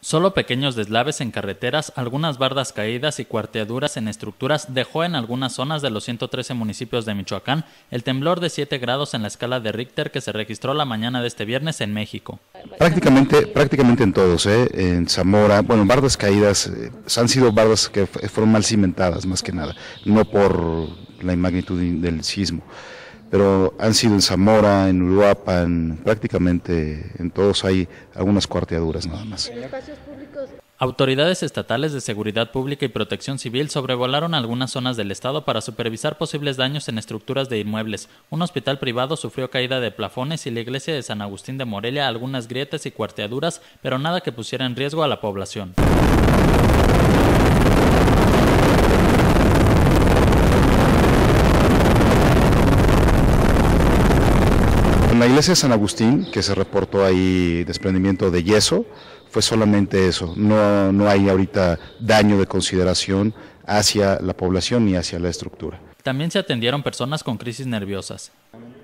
Solo pequeños deslaves en carreteras, algunas bardas caídas y cuarteaduras en estructuras dejó en algunas zonas de los 113 municipios de Michoacán el temblor de 7 grados en la escala de Richter que se registró la mañana de este viernes en México. Prácticamente, prácticamente en todos, ¿eh? en Zamora, bueno, bardas caídas, eh, han sido bardas que fueron mal cimentadas más que nada, no por la magnitud del sismo pero han sido en Zamora, en Uruapan, prácticamente en todos hay algunas cuarteaduras nada más. Autoridades estatales de seguridad pública y protección civil sobrevolaron algunas zonas del estado para supervisar posibles daños en estructuras de inmuebles. Un hospital privado sufrió caída de plafones y la iglesia de San Agustín de Morelia algunas grietas y cuarteaduras, pero nada que pusiera en riesgo a la población. En la iglesia de San Agustín, que se reportó ahí desprendimiento de yeso, fue solamente eso. No, no hay ahorita daño de consideración hacia la población ni hacia la estructura. También se atendieron personas con crisis nerviosas.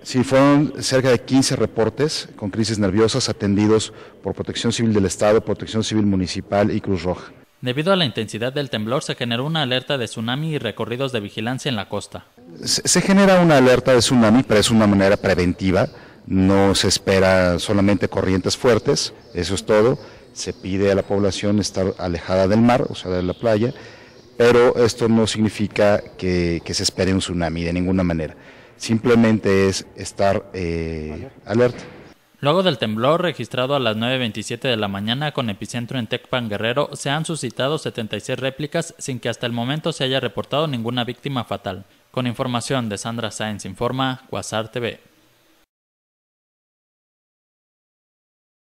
Sí, fueron cerca de 15 reportes con crisis nerviosas atendidos por Protección Civil del Estado, Protección Civil Municipal y Cruz Roja. Debido a la intensidad del temblor se generó una alerta de tsunami y recorridos de vigilancia en la costa. Se genera una alerta de tsunami, pero es una manera preventiva no se espera solamente corrientes fuertes, eso es todo. Se pide a la población estar alejada del mar, o sea, de la playa, pero esto no significa que, se espere un tsunami de ninguna manera. Simplemente es estar eh, alerta. Luego del temblor registrado a las 9.27 de la mañana con epicentro en Tecpan Guerrero, se han suscitado 76 réplicas sin que hasta el momento se haya reportado ninguna víctima fatal. Con información de Sandra Sáenz Informa, Quasar TV.